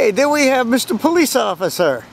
Hey, there we have Mr. Police Officer.